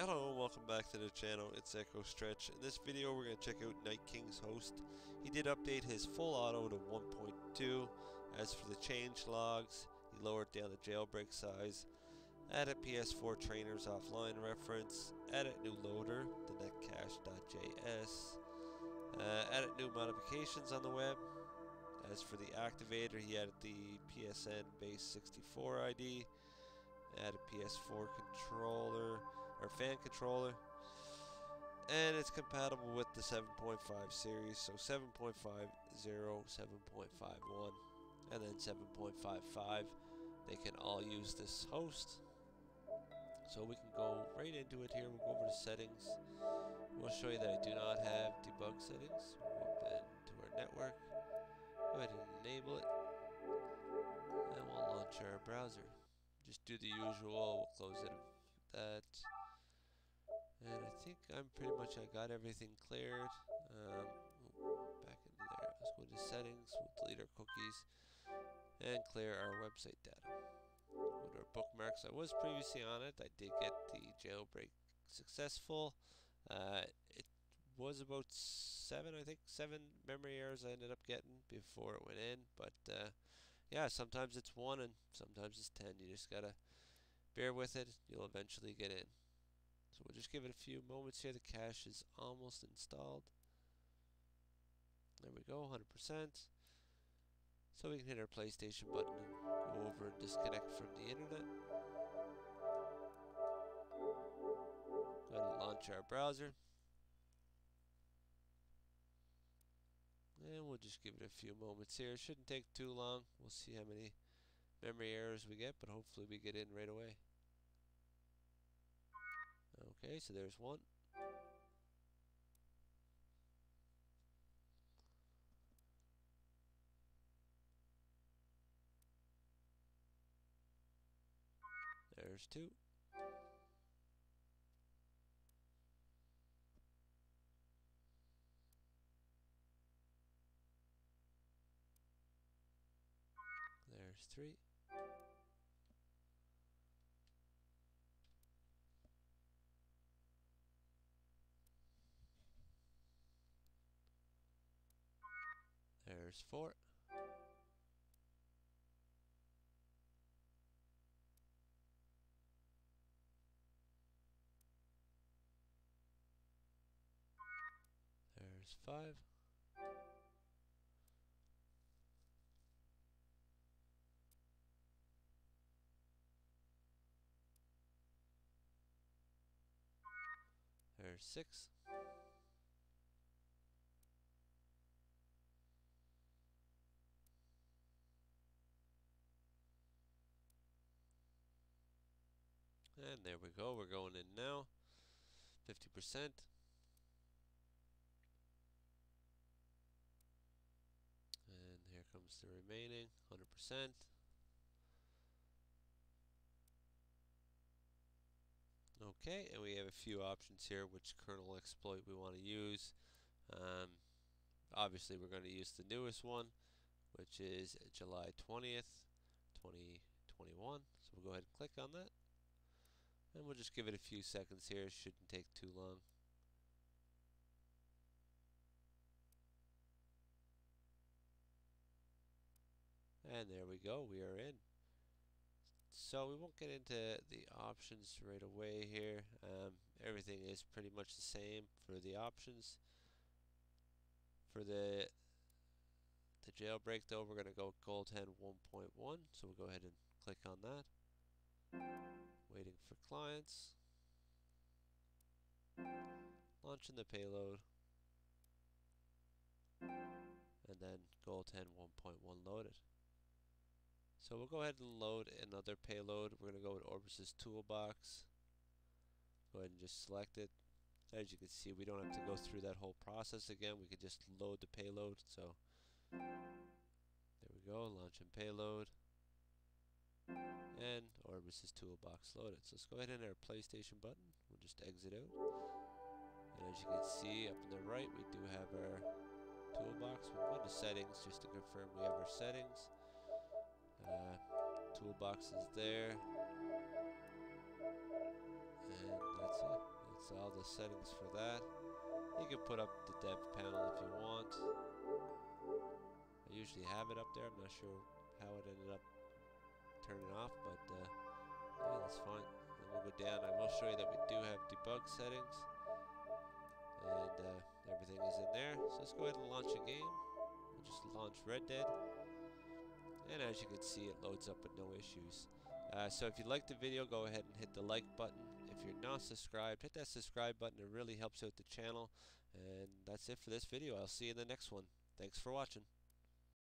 Hello and welcome back to the channel, it's Echo Stretch. In this video we're going to check out Night King's host. He did update his full auto to 1.2. As for the change logs, he lowered down the jailbreak size, added PS4 trainers offline reference, added new loader, the Netcat.js, uh, added new modifications on the web. As for the activator, he added the PSN base 64 ID, add a PS4 controller or fan controller. And it's compatible with the 7.5 series so 7.50 7.51 and then 7.55 they can all use this host. So we can go right into it here. We'll go over to settings. We'll show you that I do not have debug settings. We'll go into our network. Go ahead and enable it. And we'll launch our browser. Just do the usual, we'll close it. That. And I think I'm pretty much, I got everything cleared. Um, back into there, let's go to settings, we'll delete our cookies, and clear our website data. Go to our bookmarks, I was previously on it, I did get the jailbreak successful. Uh, it was about seven, I think, seven memory errors I ended up getting before it went in, but uh, yeah, sometimes it's one and sometimes it's ten. You just gotta bear with it. You'll eventually get in. So we'll just give it a few moments here. The cache is almost installed. There we go, 100%. So we can hit our PlayStation button and go over and disconnect from the internet. Go ahead and launch our browser. And we'll just give it a few moments here. It shouldn't take too long. We'll see how many memory errors we get, but hopefully we get in right away. Okay, so there's one. There's two. There's three. There's four. There's five. There's six. And there we go, we're going in now. 50%. And here comes the remaining, 100%. Okay, and we have a few options here which kernel exploit we want to use. Um, obviously, we're going to use the newest one, which is July 20th, 2021. So we'll go ahead and click on that. And we'll just give it a few seconds here. It shouldn't take too long. And there we go. We are in. So we won't get into the options right away here. Um, everything is pretty much the same for the options. For the the jailbreak though, we're going to go GoldHen 1.1. So we'll go ahead and click on that. Clients. Launching the payload. And then GoldHen 1.1 loaded. So we'll go ahead and load another payload. We're going to go with Orbis's toolbox. Go ahead and just select it. As you can see, we don't have to go through that whole process again. We can just load the payload. So there we go, launching payload. And Orbis's toolbox loaded. So let's go ahead and hit our PlayStation button. We'll just exit out. And as you can see up in the right, we do have our toolbox. We'll go to settings just to confirm we have our settings. Uh, toolbox is there. And that's it. So all the settings for that. You can put up the dev panel if you want. I usually have it up there. I'm not sure how it ended up turning off, but uh, yeah, that's fine. Then we'll go down. I will show you that we do have debug settings, and uh, everything is in there. So let's go ahead and launch a game. We'll just launch Red Dead, and as you can see, it loads up with no issues. Uh, so if you like the video, go ahead and hit the like button. If you're not subscribed, hit that subscribe button. It really helps out the channel. And that's it for this video. I'll see you in the next one. Thanks for watching.